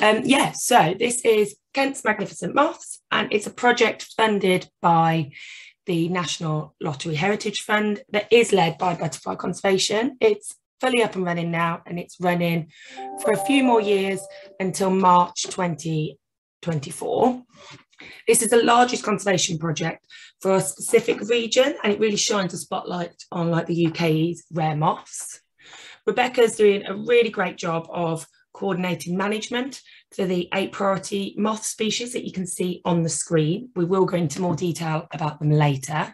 Um, yeah, so this is Kent's Magnificent Moths, and it's a project funded by the National Lottery Heritage Fund that is led by Butterfly Conservation. It's fully up and running now, and it's running for a few more years until March 2024. This is the largest conservation project for a specific region, and it really shines a spotlight on like the UK's rare moths. Rebecca's doing a really great job of coordinating management for the eight priority moth species that you can see on the screen. We will go into more detail about them later.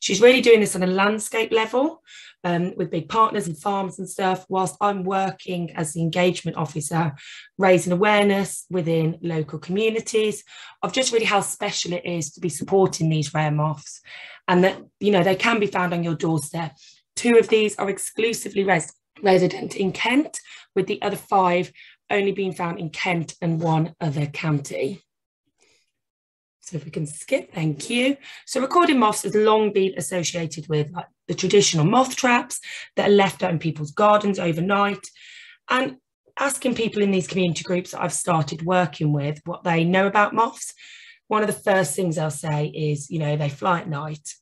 She's really doing this on a landscape level um, with big partners and farms and stuff, whilst I'm working as the engagement officer, raising awareness within local communities of just really how special it is to be supporting these rare moths and that, you know, they can be found on your doorstep. Two of these are exclusively res resident in Kent, with the other five only being found in Kent and one other county. So if we can skip, thank you. So recording moths has long been associated with like the traditional moth traps that are left out in people's gardens overnight. And asking people in these community groups that I've started working with what they know about moths, one of the first things they'll say is, you know, they fly at night.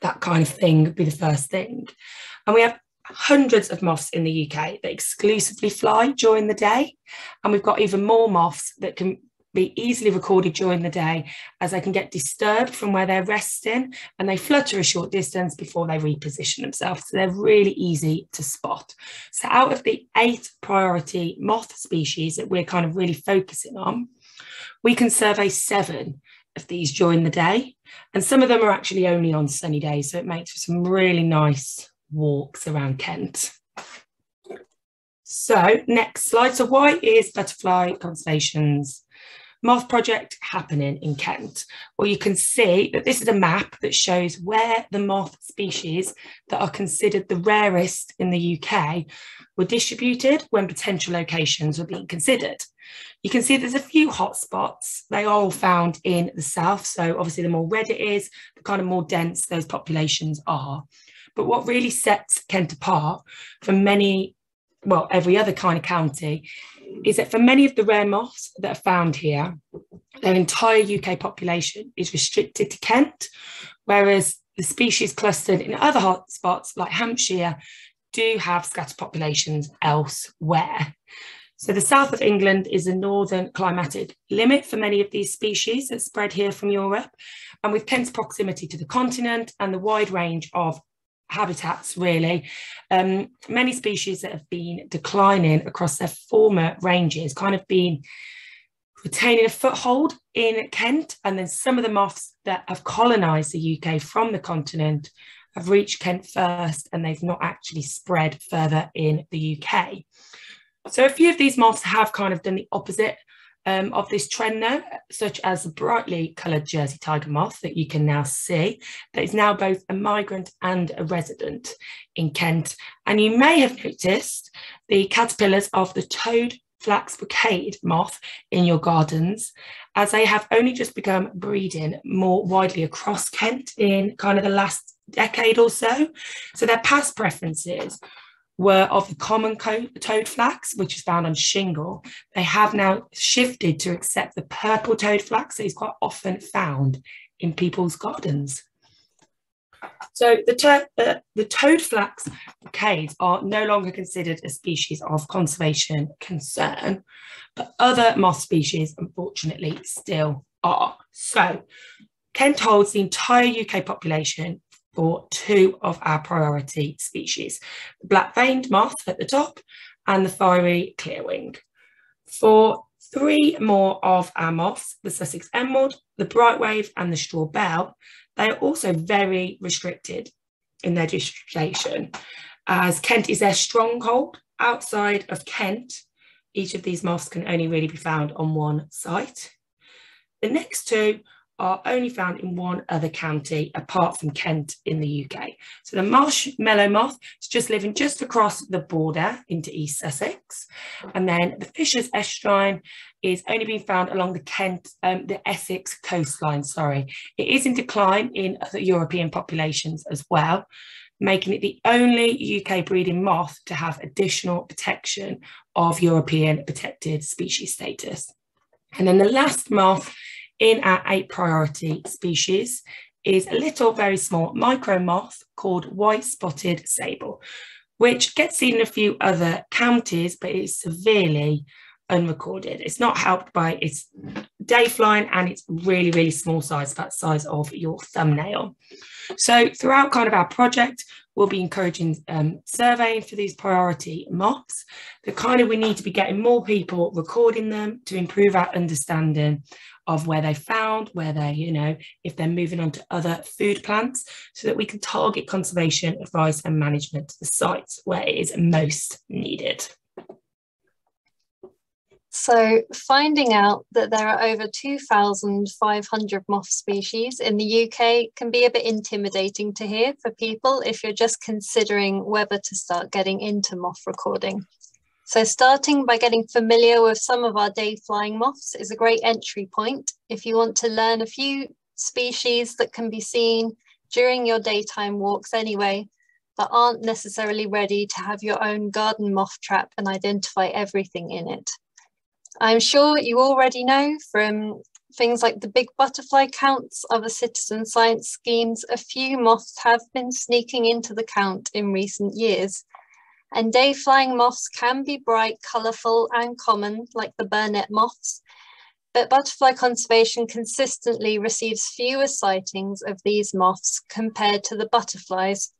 That kind of thing would be the first thing. And we have hundreds of moths in the UK that exclusively fly during the day. And we've got even more moths that can be easily recorded during the day as they can get disturbed from where they're resting and they flutter a short distance before they reposition themselves. So they're really easy to spot. So out of the eight priority moth species that we're kind of really focusing on, we can survey seven of these during the day. And some of them are actually only on sunny days. So it makes for some really nice walks around Kent. So next slide. So why is Butterfly Conservation's moth project happening in Kent? Well, you can see that this is a map that shows where the moth species that are considered the rarest in the UK were distributed when potential locations were being considered. You can see there's a few hotspots. They are all found in the south. So obviously the more red it is, the kind of more dense those populations are. But what really sets Kent apart from many, well, every other kind of county is that for many of the rare moths that are found here, their entire UK population is restricted to Kent, whereas the species clustered in other hotspots like Hampshire do have scattered populations elsewhere. So the south of England is the northern climatic limit for many of these species that spread here from Europe. And with Kent's proximity to the continent and the wide range of habitats really, um, many species that have been declining across their former ranges, kind of been retaining a foothold in Kent. And then some of the moths that have colonised the UK from the continent have reached Kent first and they've not actually spread further in the UK. So a few of these moths have kind of done the opposite um, of this trend now, such as the brightly coloured Jersey tiger moth that you can now see, that is now both a migrant and a resident in Kent. And you may have noticed the caterpillars of the toad flax brocade moth in your gardens, as they have only just begun breeding more widely across Kent in kind of the last decade or so. So their past preferences were of the common toad flax, which is found on shingle. They have now shifted to accept the purple toad flax that is quite often found in people's gardens. So the, uh, the toad flax brocades are no longer considered a species of conservation concern, but other moth species, unfortunately, still are. So Kent holds the entire UK population for two of our priority species, the black-veined moth at the top and the fiery clearwing. For three more of our moths, the Sussex emerald, the Bright Wave and the straw belle, they are also very restricted in their distribution as Kent is their stronghold. Outside of Kent, each of these moths can only really be found on one site. The next two are only found in one other county apart from Kent in the UK. So the marshmallow moth is just living just across the border into East Sussex. And then the Fisher's estuarine is only being found along the Kent, um, the Essex coastline, sorry. It is in decline in other European populations as well. making it the only UK breeding moth to have additional protection of European protected species status. And then the last moth in our eight priority species is a little, very small micro moth called white spotted sable, which gets seen in a few other counties, but is severely unrecorded. It's not helped by its day flying and it's really, really small size, about size of your thumbnail. So throughout kind of our project, we'll be encouraging um, surveying for these priority moths. The kind of we need to be getting more people recording them to improve our understanding of where they found, where they, you know, if they're moving on to other food plants, so that we can target conservation advice and management to the sites where it is most needed. So finding out that there are over 2,500 moth species in the UK can be a bit intimidating to hear for people if you're just considering whether to start getting into moth recording. So starting by getting familiar with some of our day flying moths is a great entry point if you want to learn a few species that can be seen during your daytime walks anyway, but aren't necessarily ready to have your own garden moth trap and identify everything in it. I'm sure you already know from things like the big butterfly counts, other citizen science schemes, a few moths have been sneaking into the count in recent years. And day flying moths can be bright, colourful and common like the Burnet moths, but butterfly conservation consistently receives fewer sightings of these moths compared to the butterflies.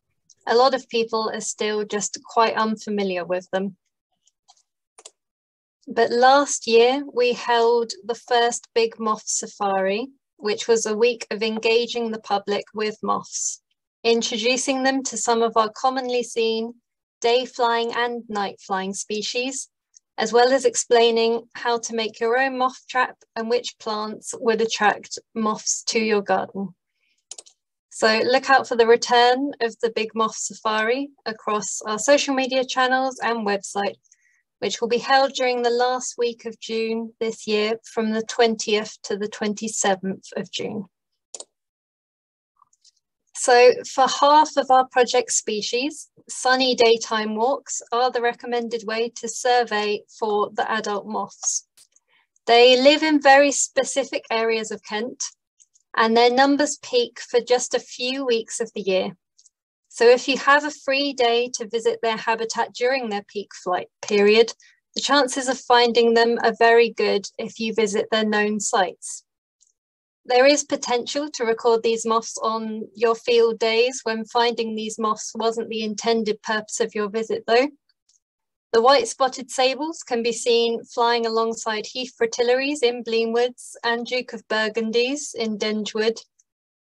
A lot of people are still just quite unfamiliar with them. But last year we held the first big moth safari, which was a week of engaging the public with moths, introducing them to some of our commonly seen day flying and night flying species, as well as explaining how to make your own moth trap and which plants would attract moths to your garden. So look out for the return of the Big Moth Safari across our social media channels and website, which will be held during the last week of June this year from the 20th to the 27th of June. So for half of our project species, sunny daytime walks are the recommended way to survey for the adult moths. They live in very specific areas of Kent and their numbers peak for just a few weeks of the year. So if you have a free day to visit their habitat during their peak flight period, the chances of finding them are very good if you visit their known sites. There is potential to record these moths on your field days when finding these moths wasn't the intended purpose of your visit though. The white spotted sables can be seen flying alongside heath fritillaries in Blean Woods and Duke of Burgundies in Denge Wood.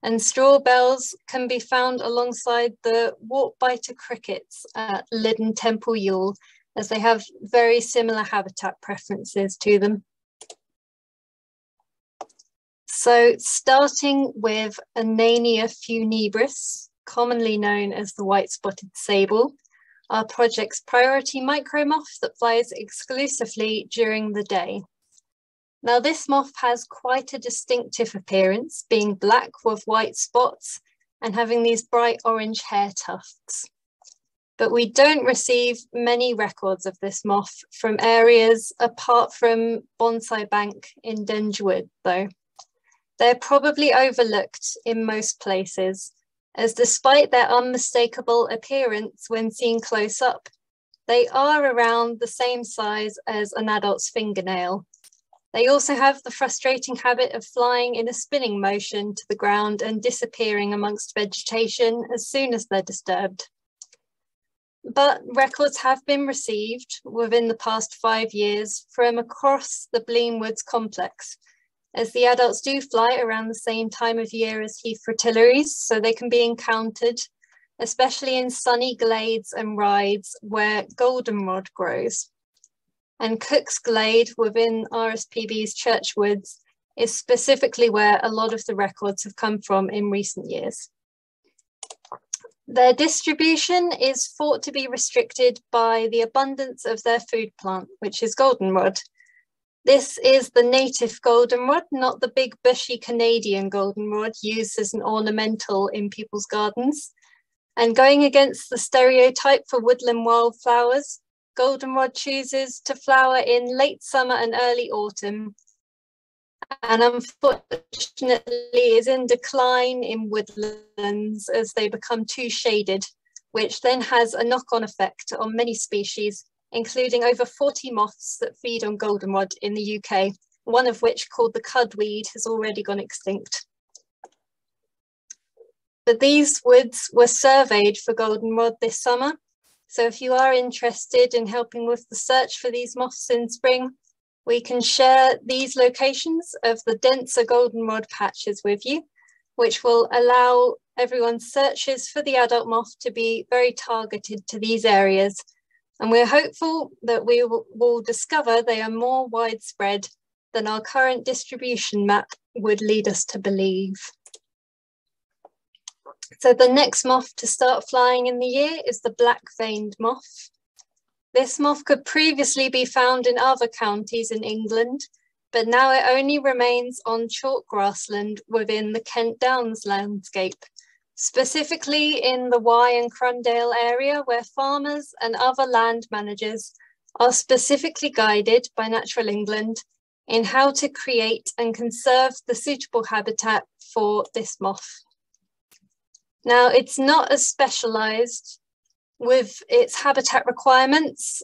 And straw bells can be found alongside the wart-biter crickets at Lydden Temple Ewell, as they have very similar habitat preferences to them. So starting with Anania funebris, commonly known as the white-spotted sable, our project's priority micro moth that flies exclusively during the day. Now this moth has quite a distinctive appearance, being black with white spots and having these bright orange hair tufts. But we don't receive many records of this moth from areas apart from Bonsai Bank in Denge Wood though. They're probably overlooked in most places, as despite their unmistakable appearance when seen close up, they are around the same size as an adult's fingernail. They also have the frustrating habit of flying in a spinning motion to the ground and disappearing amongst vegetation as soon as they're disturbed. But records have been received within the past five years from across the Blean Woods complex, as the adults do fly around the same time of year as heath fritillaries, so they can be encountered, especially in sunny glades and rides where goldenrod grows. And Cook's Glade within RSPB's Churchwoods is specifically where a lot of the records have come from in recent years. Their distribution is thought to be restricted by the abundance of their food plant, which is goldenrod, this is the native goldenrod, not the big bushy Canadian goldenrod used as an ornamental in people's gardens. And going against the stereotype for woodland wildflowers, goldenrod chooses to flower in late summer and early autumn, and unfortunately is in decline in woodlands as they become too shaded, which then has a knock-on effect on many species, including over 40 moths that feed on goldenrod in the UK, one of which called the cudweed has already gone extinct. But these woods were surveyed for goldenrod this summer. So if you are interested in helping with the search for these moths in spring, we can share these locations of the denser goldenrod patches with you, which will allow everyone's searches for the adult moth to be very targeted to these areas. And we're hopeful that we will discover they are more widespread than our current distribution map would lead us to believe. So the next moth to start flying in the year is the black-veined moth. This moth could previously be found in other counties in England, but now it only remains on chalk grassland within the Kent Downs landscape, specifically in the Wye and Crundale area where farmers and other land managers are specifically guided by Natural England in how to create and conserve the suitable habitat for this moth. Now, it's not as specialised with its habitat requirements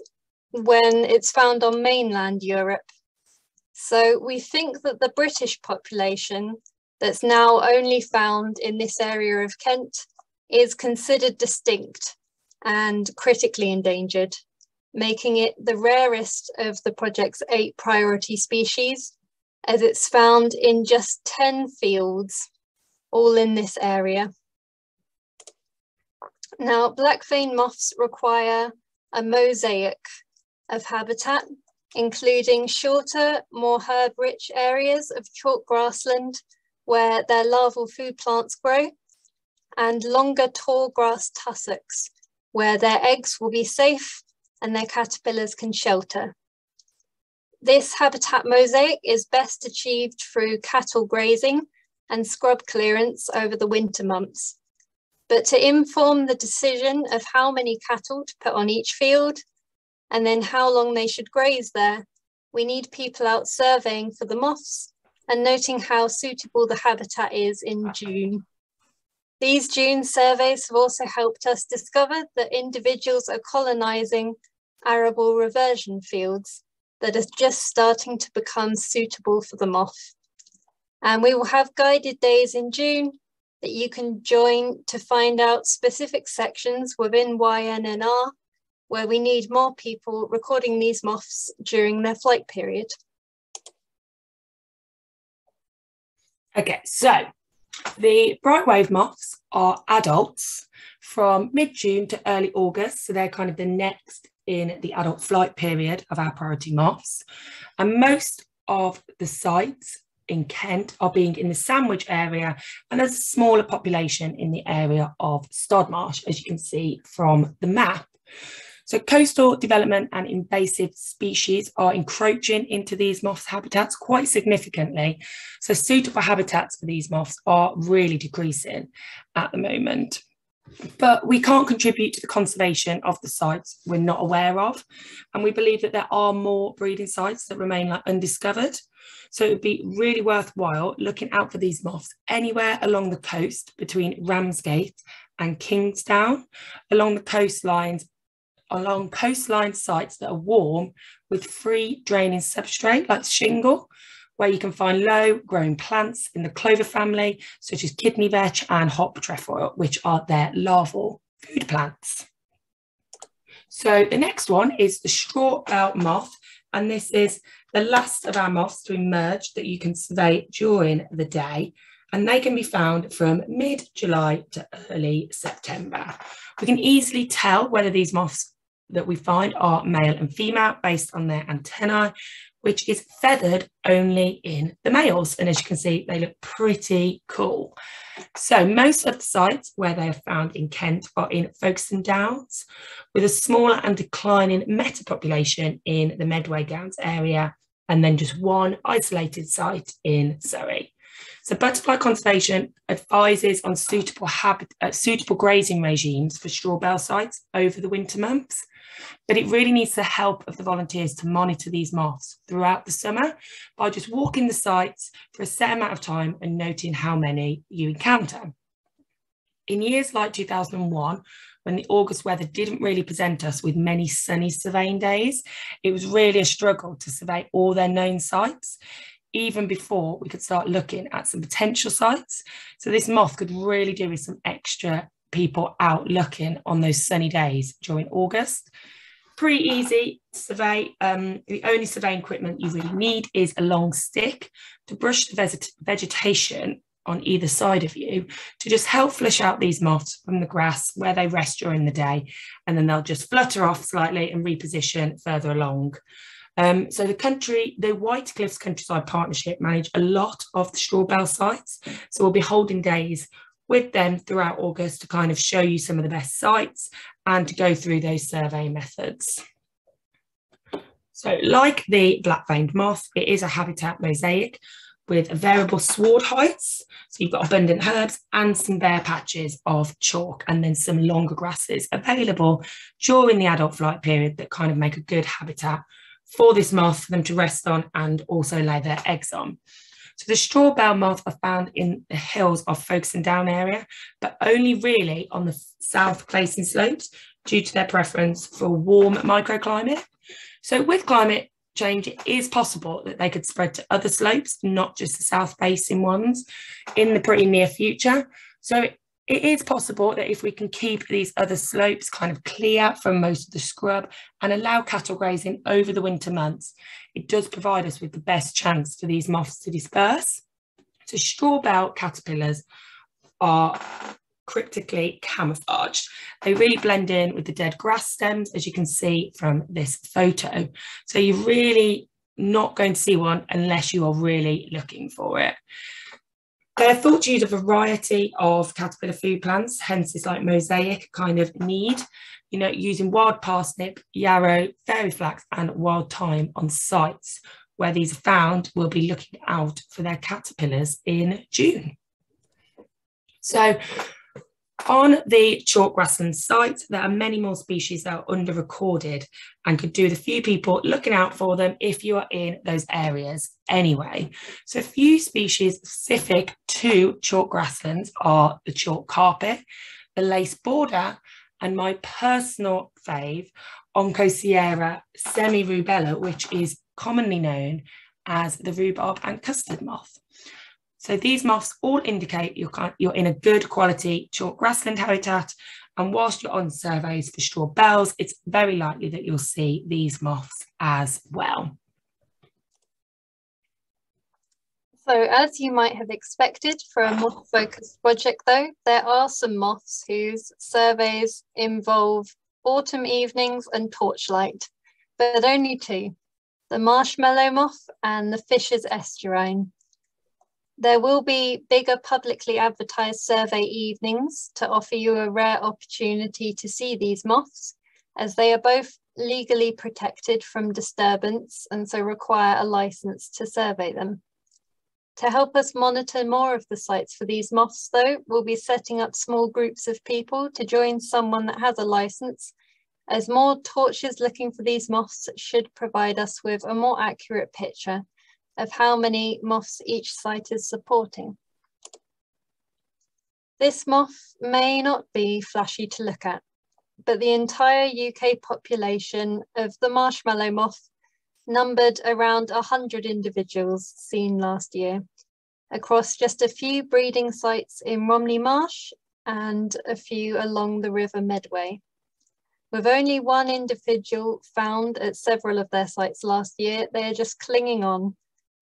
when it's found on mainland Europe. So we think that the British population that's now only found in this area of Kent is considered distinct and critically endangered, making it the rarest of the project's eight priority species, as it's found in just 10 fields, all in this area. Now, black vein moths require a mosaic of habitat, including shorter, more herb-rich areas of chalk grassland where their larval food plants grow, and longer tall grass tussocks where their eggs will be safe and their caterpillars can shelter. This habitat mosaic is best achieved through cattle grazing and scrub clearance over the winter months, but to inform the decision of how many cattle to put on each field and then how long they should graze there, we need people out surveying for the moths and noting how suitable the habitat is in ah. June. These June surveys have also helped us discover that individuals are colonising arable reversion fields that are just starting to become suitable for the moth. And we will have guided days in June that you can join to find out specific sections within YNNR where we need more people recording these moths during their flight period. Okay, so the bright wave moths are adults from mid-June to early August, so they're kind of the next in the adult flight period of our priority moths. And most of the sites in Kent are being in the Sandwich area, and there's a smaller population in the area of Stodmarsh, as you can see from the map. So coastal development and invasive species are encroaching into these moths' habitats quite significantly. So suitable habitats for these moths are really decreasing at the moment but we can't contribute to the conservation of the sites we're not aware of. And we believe that there are more breeding sites that remain like undiscovered. So it would be really worthwhile looking out for these moths anywhere along the coast between Ramsgate and Kingsdown, along the coastlines, along coastline sites that are warm with free draining substrate like shingle, where you can find low growing plants in the clover family, such as kidney vetch and hop trefoil, which are their larval food plants. So the next one is the straw belle moth, and this is the last of our moths to emerge that you can survey during the day, and they can be found from mid-July to early September. We can easily tell whether these moths that we find are male and female based on their antennae, which is feathered only in the males. And as you can see, they look pretty cool. So most of the sites where they are found in Kent are in Folkestone Downs, with a smaller and declining meta population in the Medway Downs area, and then just one isolated site in Surrey. So Butterfly Conservation advises on suitable, habit, uh, suitable grazing regimes for straw belle sites over the winter months, but it really needs the help of the volunteers to monitor these moths throughout the summer by just walking the sites for a set amount of time and noting how many you encounter. In years like 2001, when the August weather didn't really present us with many sunny surveying days, it was really a struggle to survey all their known sites even before we could start looking at some potential sites. So this moth could really do with some extra people out looking on those sunny days during August. Pretty easy survey. Um, the only surveying equipment you really need is a long stick to brush the vegetation on either side of you to just help flush out these moths from the grass where they rest during the day. And then they'll just flutter off slightly and reposition further along. Um, so the country, the White Cliffs Countryside Partnership manage a lot of the straw belle sites. So we'll be holding days with them throughout August to kind of show you some of the best sites and to go through those survey methods. So like the black-veined moth, it is a habitat mosaic with variable sward heights. So you've got abundant herbs and some bare patches of chalk and then some longer grasses available during the adult flight period that kind of make a good habitat for this moth for them to rest on and also lay their eggs on. So the straw belle moth are found in the hills of Folkestone Down area, but only really on the south facing slopes due to their preference for warm microclimate. So with climate change, it is possible that they could spread to other slopes, not just the south facing ones in the pretty near future. So it is possible that if we can keep these other slopes kind of clear from most of the scrub and allow cattle grazing over the winter months, it does provide us with the best chance for these moths to disperse. So straw belle caterpillars are cryptically camouflaged. They really blend in with the dead grass stems, as you can see from this photo. So you're really not going to see one unless you are really looking for it. They're thought to use a variety of caterpillar food plants, hence this like mosaic kind of need, you know, using wild parsnip, yarrow, fairy flax and wild thyme on sites where these are found, we'll be looking out for their caterpillars in June. So on the chalk grassland site, there are many more species that are under recorded and could do with a few people looking out for them if you are in those areas anyway. So a few species specific to chalk grasslands are the chalk carpet, the lace border, and my personal fave, Oncocera semirubella, which is commonly known as the rhubarb and custard moth. So these moths all indicate you're, you're in a good quality chalk grassland habitat. And whilst you're on surveys for straw belles, it's very likely that you'll see these moths as well. So as you might have expected for a moth focused project though, there are some moths whose surveys involve autumn evenings and torchlight, but only two, the marshmallow moth and the Fisher's estuarine. There will be bigger publicly advertised survey evenings to offer you a rare opportunity to see these moths, as they are both legally protected from disturbance and so require a license to survey them. To help us monitor more of the sites for these moths though, we'll be setting up small groups of people to join someone that has a license as more torches looking for these moths should provide us with a more accurate picture of how many moths each site is supporting. This moth may not be flashy to look at, but the entire UK population of the marshmallow moth numbered around 100 individuals seen last year across just a few breeding sites in Romney Marsh and a few along the River Medway. With only one individual found at several of their sites last year, they are just clinging on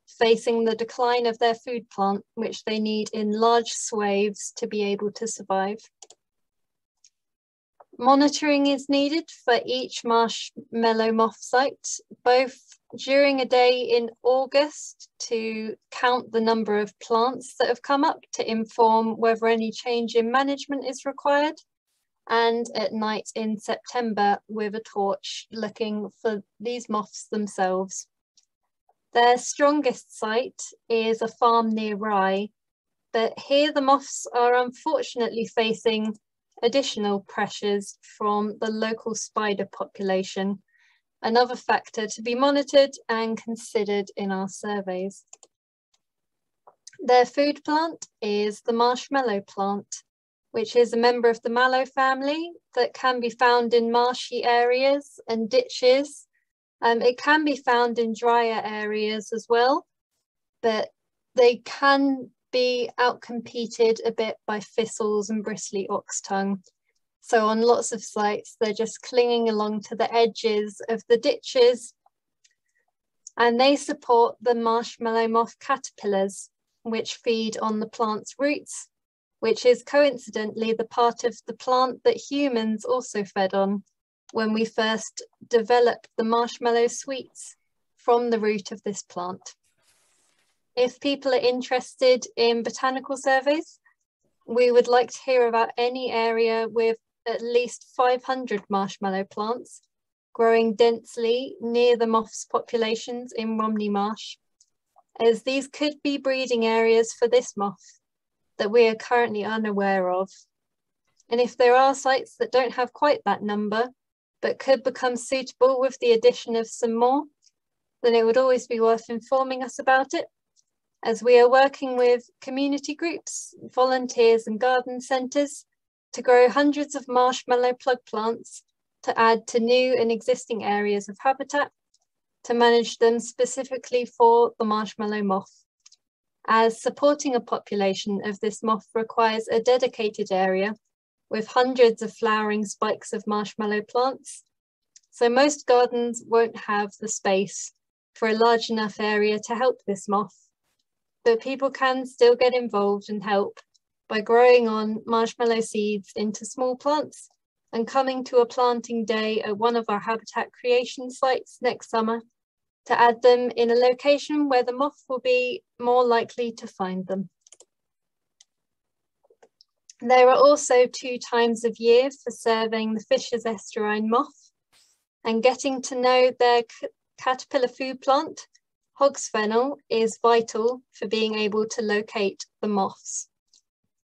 facing the decline of their food plant, which they need in large swathes to be able to survive. Monitoring is needed for each marshmallow moth site, both during a day in August to count the number of plants that have come up to inform whether any change in management is required, and at night in September with a torch looking for these moths themselves. Their strongest site is a farm near Rye, But here the moths are unfortunately facing additional pressures from the local spider population, another factor to be monitored and considered in our surveys. Their food plant is the marshmallow plant, which is a member of the mallow family that can be found in marshy areas and ditches. Um, it can be found in drier areas as well, but they can be outcompeted a bit by thistles and bristly ox tongue. So on lots of sites, they're just clinging along to the edges of the ditches and they support the marshmallow moth caterpillars, which feed on the plant's roots, which is coincidentally the part of the plant that humans also fed on when we first developed the marshmallow sweets from the root of this plant. If people are interested in botanical surveys, we would like to hear about any area with at least 500 marshmallow plants growing densely near the moths populations in Romney Marsh, as these could be breeding areas for this moth that we are currently unaware of. And if there are sites that don't have quite that number, but could become suitable with the addition of some more, then it would always be worth informing us about it as we are working with community groups, volunteers and garden centres to grow hundreds of marshmallow plug plants to add to new and existing areas of habitat to manage them specifically for the marshmallow moth. As supporting a population of this moth requires a dedicated area with hundreds of flowering spikes of marshmallow plants. So most gardens won't have the space for a large enough area to help this moth but people can still get involved and help by growing on marshmallow seeds into small plants and coming to a planting day at one of our habitat creation sites next summer to add them in a location where the moth will be more likely to find them. There are also two times of year for surveying the Fisher's estuarine moth and getting to know their caterpillar food plant Hog's fennel is vital for being able to locate the moths.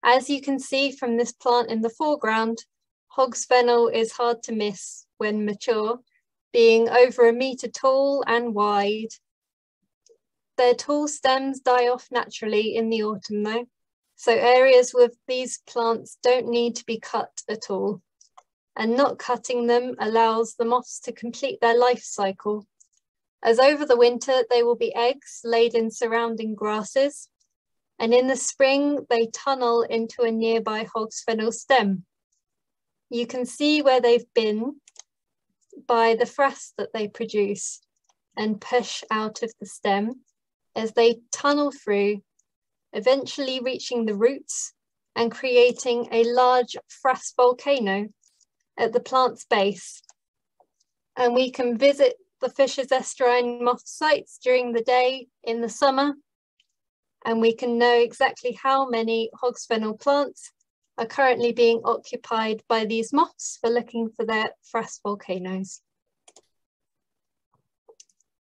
As you can see from this plant in the foreground, hog's fennel is hard to miss when mature, being over a metre tall and wide. Their tall stems die off naturally in the autumn though, so areas with these plants don't need to be cut at all. And not cutting them allows the moths to complete their life cycle as over the winter, they will be eggs laid in surrounding grasses, and in the spring, they tunnel into a nearby hog's fennel stem. You can see where they've been by the frass that they produce and push out of the stem as they tunnel through, eventually reaching the roots and creating a large frass volcano at the plant's base. And we can visit the Fisher's estuarine moth sites during the day in the summer, and we can know exactly how many hog's fennel plants are currently being occupied by these moths for looking for their frass volcanoes.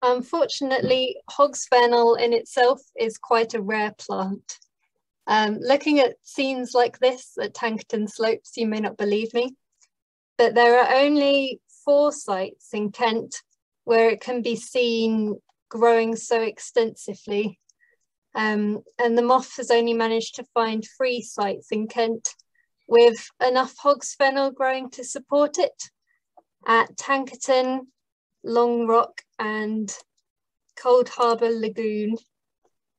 Unfortunately, hog's fennel in itself is quite a rare plant. Um, looking at scenes like this at Tankerton Slopes, you may not believe me, but there are only four sites in Kent where it can be seen growing so extensively. Um, and the moth has only managed to find three sites in Kent with enough hog's fennel growing to support it at Tankerton, Long Rock and Cold Harbour Lagoon,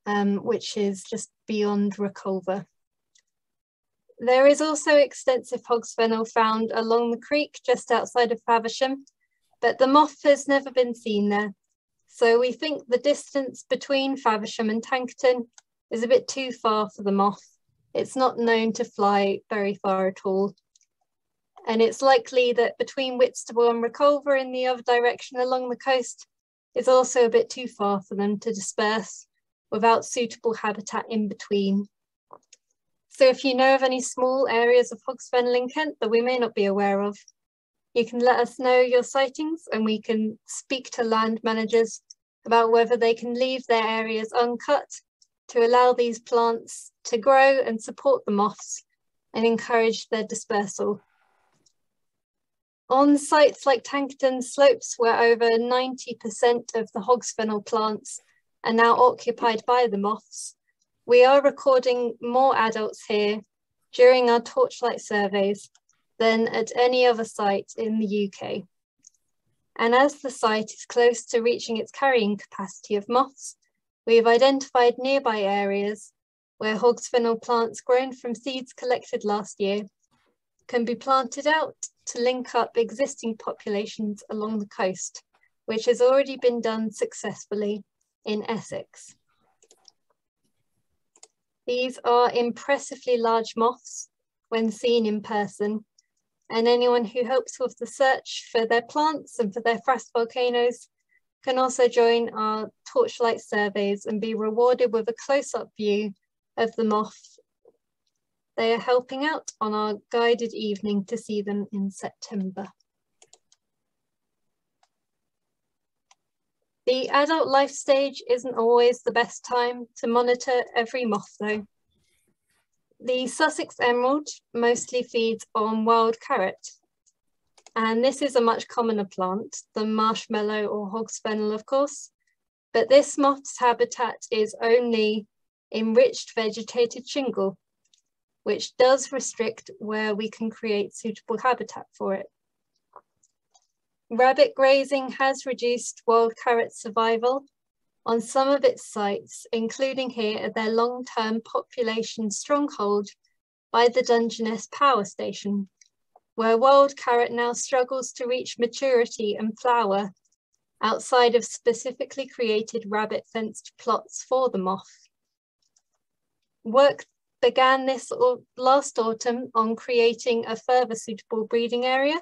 um, which is just beyond Reculver. There is also extensive hog's fennel found along the creek just outside of Faversham but the moth has never been seen there. So we think the distance between Faversham and Tankerton is a bit too far for the moth. It's not known to fly very far at all. And it's likely that between Whitstable and Reculver in the other direction along the coast is also a bit too far for them to disperse without suitable habitat in between. So if you know of any small areas of hog's fennel in Kent that we may not be aware of, you can let us know your sightings and we can speak to land managers about whether they can leave their areas uncut to allow these plants to grow and support the moths and encourage their dispersal. On sites like Tankerton Slopes, where over 90% of the hogs fennel plants are now occupied by the moths, we are recording more adults here during our torchlight surveys than at any other site in the UK. And as the site is close to reaching its carrying capacity of moths, we have identified nearby areas where hogs fennel plants grown from seeds collected last year can be planted out to link up existing populations along the coast, which has already been done successfully in Essex. These are impressively large moths when seen in person, and anyone who helps with the search for their plants and for their frass volcanoes can also join our torchlight surveys and be rewarded with a close-up view of the moth. They are helping out on our guided evening to see them in September. The adult life stage isn't always the best time to monitor every moth though. The Sussex emerald mostly feeds on wild carrot, and this is a much commoner plant than marshmallow or hog's fennel, of course, but this moth's habitat is only enriched vegetated shingle, which does restrict where we can create suitable habitat for it. Rabbit grazing has reduced wild carrot survival on some of its sites, including here at their long-term population stronghold by the Dungeness Power Station, where wild carrot now struggles to reach maturity and flower outside of specifically created rabbit fenced plots for the moth. Work began this last autumn on creating a further suitable breeding area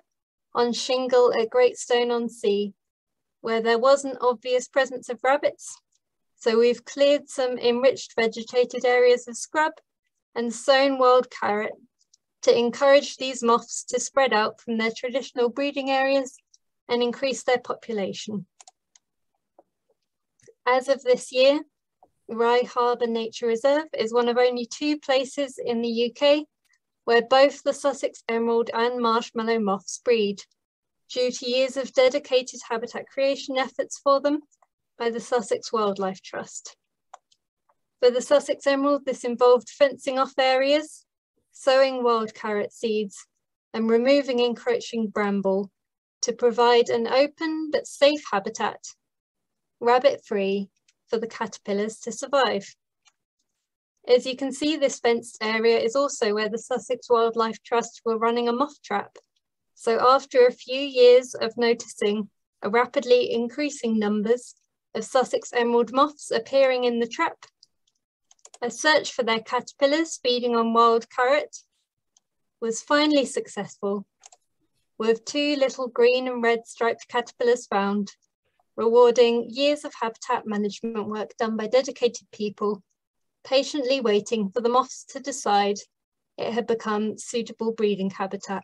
on shingle at Great Stone on Sea where there was an obvious presence of rabbits. So we've cleared some enriched vegetated areas of scrub and sown wild carrot to encourage these moths to spread out from their traditional breeding areas and increase their population. As of this year, Rye Harbour Nature Reserve is one of only two places in the UK where both the Sussex emerald and marshmallow moths breed due to years of dedicated habitat creation efforts for them by the Sussex Wildlife Trust. For the Sussex Emerald, this involved fencing off areas, sowing wild carrot seeds, and removing encroaching bramble to provide an open but safe habitat, rabbit-free, for the caterpillars to survive. As you can see, this fenced area is also where the Sussex Wildlife Trust were running a moth trap so after a few years of noticing a rapidly increasing numbers of Sussex emerald moths appearing in the trap, a search for their caterpillars feeding on wild carrot was finally successful, with two little green and red striped caterpillars found, rewarding years of habitat management work done by dedicated people, patiently waiting for the moths to decide it had become suitable breeding habitat.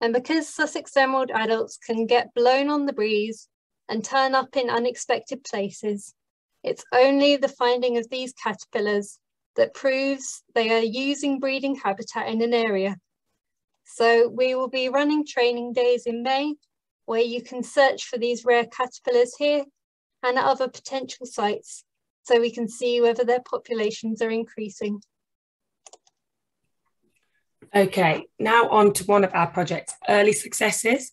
And because Sussex Emerald adults can get blown on the breeze and turn up in unexpected places, it's only the finding of these caterpillars that proves they are using breeding habitat in an area. So we will be running training days in May where you can search for these rare caterpillars here and at other potential sites so we can see whether their populations are increasing. Okay, now on to one of our project's early successes,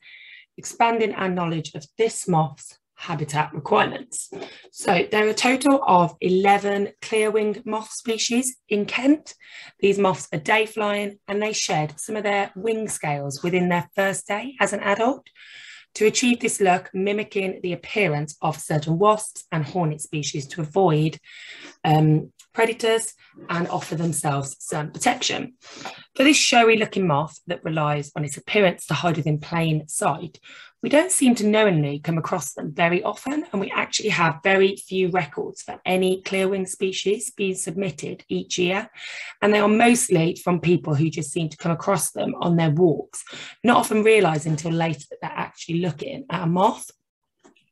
expanding our knowledge of this moth's habitat requirements. So there are a total of 11 clear-winged moth species in Kent. These moths are day flying and they shed some of their wing scales within their first day as an adult. To achieve this look, mimicking the appearance of certain wasps and hornet species to avoid um, predators and offer themselves some protection. For this showy looking moth that relies on its appearance to hide within plain sight, we don't seem to knowingly come across them very often, and we actually have very few records for any clearwing species being submitted each year. And they are mostly from people who just seem to come across them on their walks, not often realising until later that they're actually looking at a moth.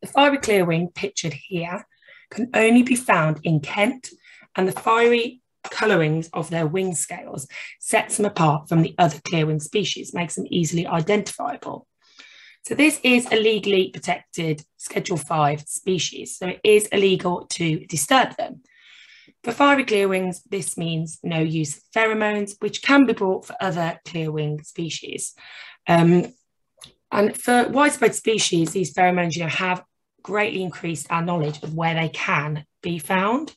The fiery clearwing pictured here can only be found in Kent and the fiery colourings of their wing scales sets them apart from the other clearwing species, makes them easily identifiable. So this is a legally protected Schedule 5 species, so it is illegal to disturb them. For fiery clearwings, this means no use of pheromones, which can be brought for other clearwing species. Um, and for widespread species, these pheromones you know, have greatly increased our knowledge of where they can be found.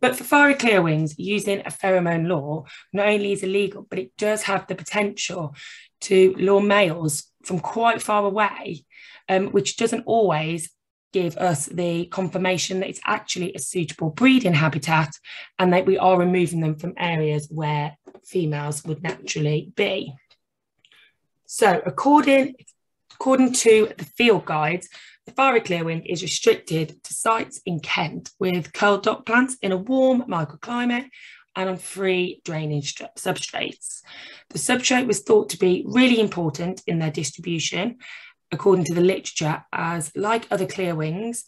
But for fiery clearwings, using a pheromone lure not only is illegal, but it does have the potential to lure males from quite far away, um, which doesn't always give us the confirmation that it's actually a suitable breeding habitat and that we are removing them from areas where females would naturally be. So according, according to the field guides, the fiery clearwing is restricted to sites in Kent with curled dock plants in a warm microclimate and on free drainage substrates. The substrate was thought to be really important in their distribution, according to the literature, as like other clearwings,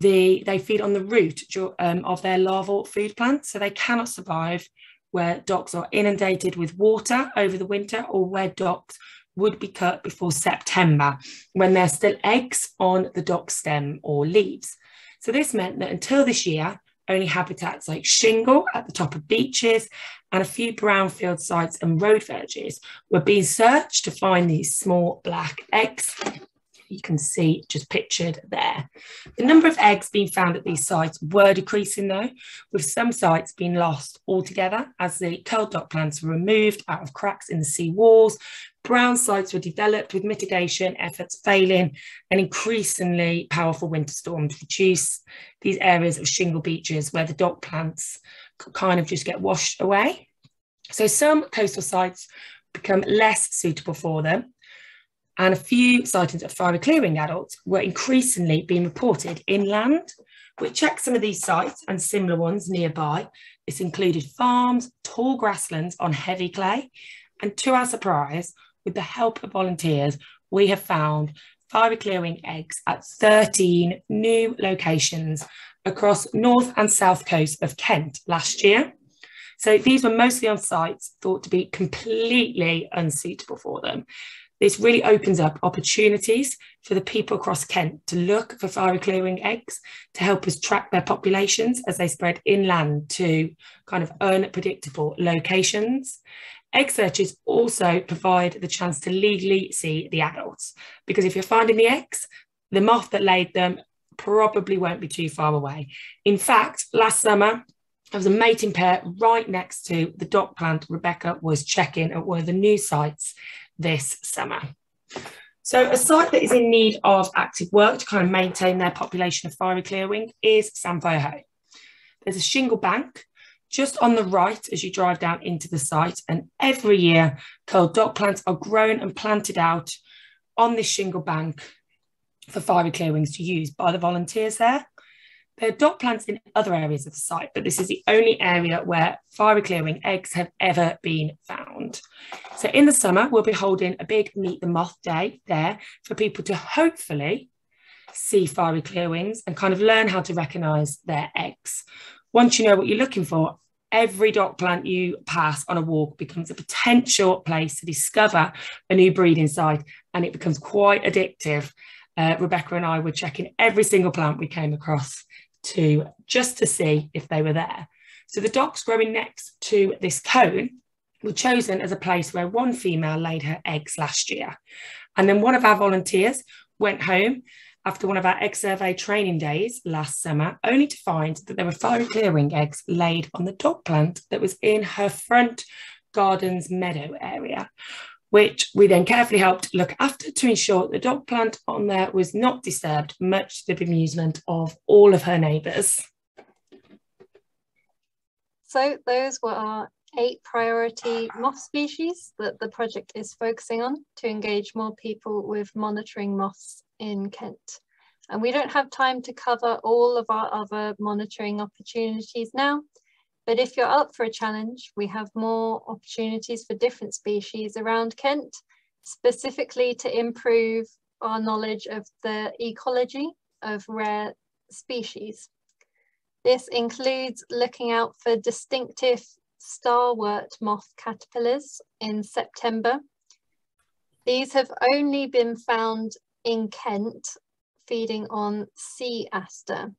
the, they feed on the root um, of their larval food plants, so they cannot survive where docks are inundated with water over the winter or where docks would be cut before September when there's still eggs on the dock stem or leaves. So this meant that until this year, only habitats like shingle at the top of beaches and a few brownfield sites and road verges were being searched to find these small black eggs you can see just pictured there. The number of eggs being found at these sites were decreasing though, with some sites being lost altogether as the curled dock plants were removed out of cracks in the sea walls, brown sites were developed with mitigation efforts failing and increasingly powerful winter storms reduce these areas of shingle beaches where the dock plants kind of just get washed away. So some coastal sites become less suitable for them and a few sightings of fiery clearwing adults were increasingly being reported inland. We checked some of these sites and similar ones nearby. This included farms, tall grasslands on heavy clay, and to our surprise, with the help of volunteers, we have found fiery clearwing eggs at 13 new locations across north and south coast of Kent last year. So these were mostly on sites thought to be completely unsuitable for them. This really opens up opportunities for the people across Kent to look for fiery clearwing eggs to help us track their populations as they spread inland to kind of unpredictable locations. Egg searches also provide the chance to legally see the adults because if you're finding the eggs, the moth that laid them probably won't be too far away. In fact, last summer, there was a mating pair right next to the dock plant Rebecca was checking at one of the new sites this summer. So a site that is in need of active work to kind of maintain their population of fiery clearwing is Samphire Hoe. There's a shingle bank just on the right as you drive down into the site and every year curled dock plants are grown and planted out on this shingle bank for fiery clearwings to use by the volunteers there. There are dock plants in other areas of the site, but this is the only area where fiery clearwing eggs have ever been found. So in the summer, we'll be holding a big Meet the Moth Day there for people to hopefully see fiery clearwings and kind of learn how to recognise their eggs. Once you know what you're looking for, every dock plant you pass on a walk becomes a potential place to discover a new breeding site and it becomes quite addictive. Uh, Rebecca and I were checking every single plant we came across to just to see if they were there. So the docks growing next to this cone were chosen as a place where one female laid her eggs last year. And then one of our volunteers went home after one of our egg survey training days last summer, only to find that there were fiery clearwing eggs laid on the dock plant that was in her front garden's meadow area, which we then carefully helped look after to ensure the dock plant on there was not disturbed, much to the amusement of all of her neighbours. So those were our eight priority moth species that the project is focusing on to engage more people with monitoring moths in Kent. And we don't have time to cover all of our other monitoring opportunities now, but if you're up for a challenge, we have more opportunities for different species around Kent, specifically to improve our knowledge of the ecology of rare species. This includes looking out for distinctive starwort moth caterpillars in September. These have only been found in Kent feeding on sea aster.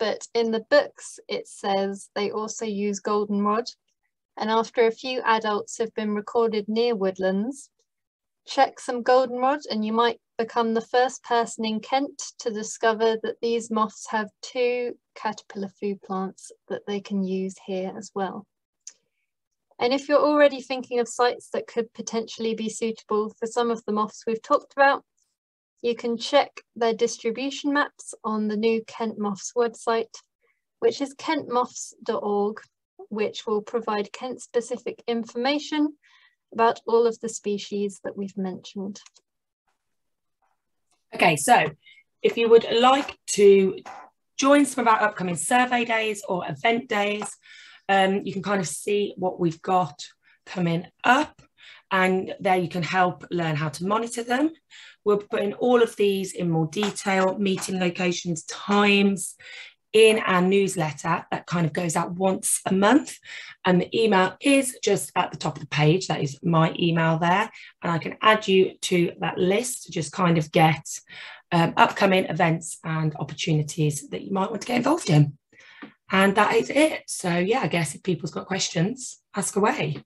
But in the books, it says they also use goldenrod. And after a few adults have been recorded near woodlands, check some goldenrod and you might become the first person in Kent to discover that these moths have two caterpillar food plants that they can use here as well. And if you're already thinking of sites that could potentially be suitable for some of the moths we've talked about, you can check their distribution maps on the new Kent Moths website, which is kentmoths.org, which will provide Kent specific information about all of the species that we've mentioned. Okay, so if you would like to join some of our upcoming survey days or event days, um, you can kind of see what we've got coming up and there you can help learn how to monitor them. We'll put in all of these in more detail, meeting locations, times, in our newsletter that kind of goes out once a month. And the email is just at the top of the page. That is my email there. And I can add you to that list to just kind of get um, upcoming events and opportunities that you might want to get involved in. And that is it. So, yeah, I guess if people's got questions, ask away.